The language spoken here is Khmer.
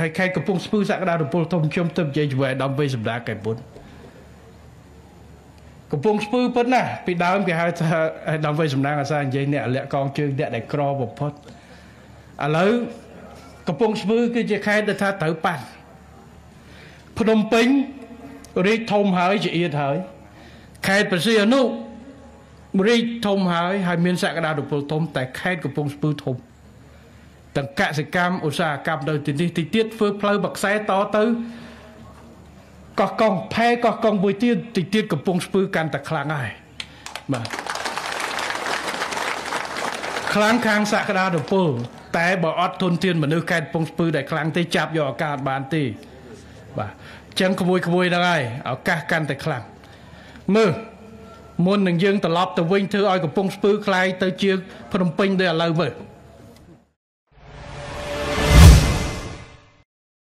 ហើយខេត្តកំពង់ស្ពឺសក្តានុពលធំខ្ញុំទៅនិយាយជាមួយអាដាមវេសម្ដាកែពុនកំពង់ស្ពឺប៉ុណ្ណាពីដើមគេហៅថាអាដាមវេសម្ដាងអាសានិយាយអ្នកលាក់កងជើងអ្នកដែលក្របំផុតឥឡូវកំពង់ស្ពឺគឺជាខេត្តដែលថាត្រូវប៉ាត់ភ្នំពេញរាជធំហើយជាអៀតហើយខេត្តបរសីអនុរាជធំហើយហើយមានសក្តានុពលធំតែខេត្តកំពង់ស្ពឺធំ ទាំងកសិកម្មឧស្សាហកម្មនៅទីនេះទីទៀតធ្វើផ្លូវបកខ្សែតទៅកោះកុងផែកោះកុងមួយទៀតទីទៀតកំពុងស្ពឺកាន់តែខ្លាំងហើយបាទខ្លាំងខាងសក្តានុពលតែបើអត់ធនធានមនុស្សខេត្តកំពង់ស្ពឺដែលខ្លាំងទេចាប់យកឱកាសបានទេបាទចឹងក្មួយក្មួយហ្នឹងហើយឱកាសកាន់តែខ្លាំងមើលមុននឹងយើងត្រឡប់ទៅវិញធ្វើឲ្យកំពង់ស្ពឺខ្លាយទៅជាភ្នំពេញដូចឥឡូវមើល